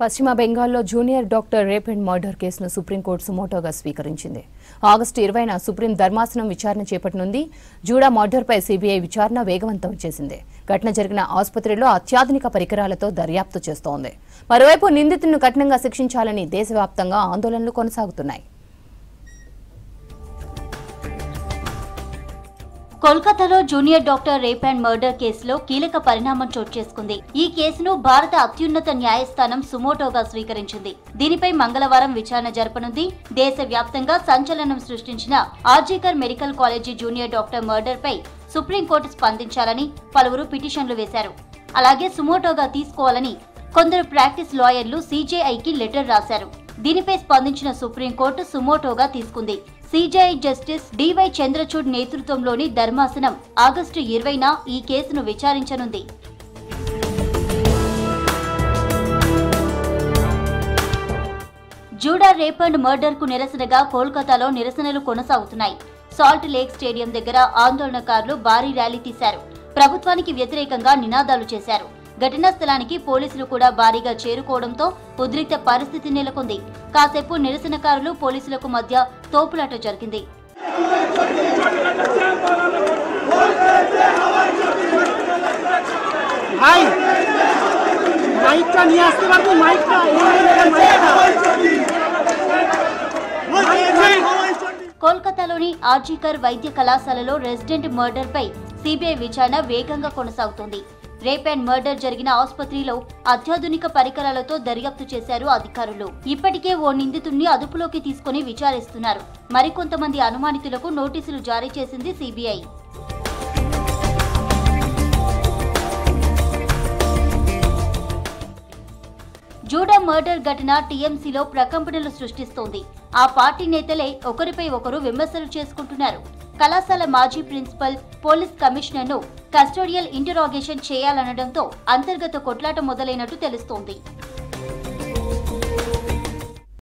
పశ్చిమ బెంగాల్లో junior doctor rape and murder కేసును సుప్రీంకోర్టు సుమోటోగా స్వీకరించింది. ఆగస్టు ఇరవైన సుప్రీం ధర్మాసనం విచారణ చేపట్టనుంది. జూడా మర్డర్పై సీబీఐ విచారణ వేగవంతం చేసింది. ఘటన జరిగిన ఆసుపత్రిలో అత్యాధునిక పరికరాలతో దర్యాప్తు చేస్తోంది. మరోవైపు నిందితులను కఠినంగా శిక్షించాలని దేశవ్యాప్తంగా ఆందోళనలు కొనసాగుతున్నాయి. కోల్కతాలో junior doctor rape and murder కేసులో కీలక పరిణామం చోటు చేసుకుంది. ఈ కేసును భారత అత్యున్నత న్యాయస్థానం సుమోటోగా స్వీకరించింది. దీనిపై మంగళవారం విచారణ జరపనుంది. దేశవ్యాప్తంగా సంచలనం సృష్టించిన RG Kar medical college junior doctor murder పై సుప్రీంకోర్టు స్పందించాలని పలువురు పిటిషన్లు వేశారు. అలాగే సుమోటోగా తీసుకోవాలని కొందరు ప్రాక్టీస్ లాయర్లు సీజేఐకి లెటర్ రాశారు. దీనిపై స్పందించిన సుప్రీంకోర్టు సుమోటోగా తీసుకుంది. సిజేఐ జస్టిస్ డివై చంద్రచూడ్ నేతృత్వంలోని ధర్మాసనం ఆగస్టు ఇరవైన ఈ కేసును విచారించనుంది. జూడా రేప్ అండ్ మర్డర్కు నిరసనగా కోల్కతాలో నిరసనలు కొనసాగుతున్నాయి. సాల్ట్ లేక్ స్టేడియం దగ్గర ఆందోళనకారులు భారీ ర్యాలీ తీశారు. ప్రభుత్వానికి వ్యతిరేకంగా నినాదాలు చేశారు. ఘటనా స్థలానికి పోలీసులు కూడా భారీగా చేరుకోవడంతో ఉద్రిక్త పరిస్థితి నెలకొంది. కాసేపు నిరసనకారులు పోలీసులకు మధ్య తోపులాట జరిగింది. కోల్కతాలోని ఆర్జీకర్ వైద్య కళాశాలలో రెసిడెంట్ మర్డర్పై సిబిఐ విచారణ వేగంగా కొనసాగుతోంది. రేప్ అండ్ మర్డర్ జరిగిన ఆసుపత్రిలో అత్యాధునిక పరికరాలతో దర్యాప్తు చేశారు అధికారులు. ఇప్పటికే ఓ నిందితుడిని అదుపులోకి తీసుకుని విచారిస్తున్నారు. మరికొంతమంది అనుమానితులకు నోటీసులు జారీ చేసింది సిబిఐ. జూడా మర్డర్ ఘటన టీఎంసీలో ప్రకంపనలు సృష్టిస్తోంది. ఆ పార్టీ నేతలే ఒకరిపై ఒకరు విమర్శలు చేసుకుంటున్నారు. కళాశాల మాజీ ప్రిన్సిపల్ పోలీస్ కమిషనర్ను కస్టోడియల్ ఇంటరాగేషన్ చేయాలనడంతో అంతర్గత కొట్లాట మొదలైనట్టు తెలుస్తోంది.